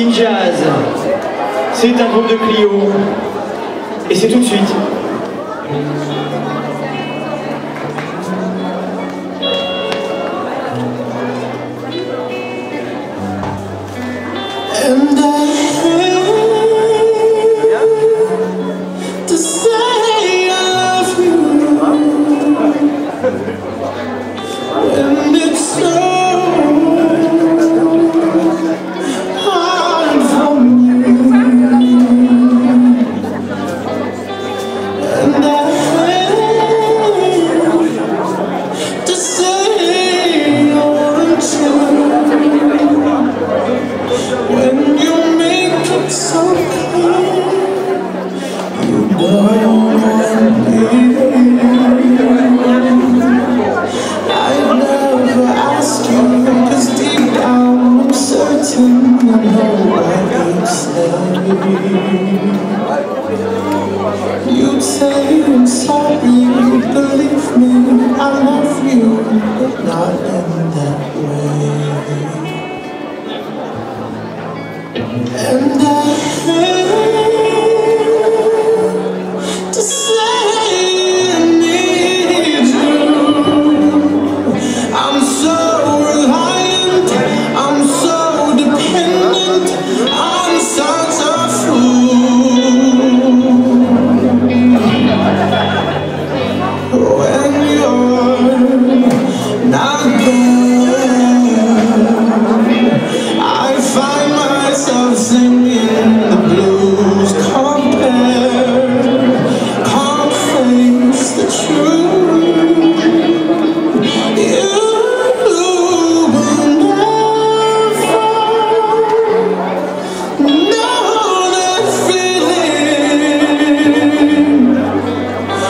in jazz. C'est un groupe de Clio. Et c'est tout de suite. Cause deep down I'm certain you know I slave You'd say I'm sorry, You'd believe me I love you, but not in that way. And I hate to say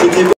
C'était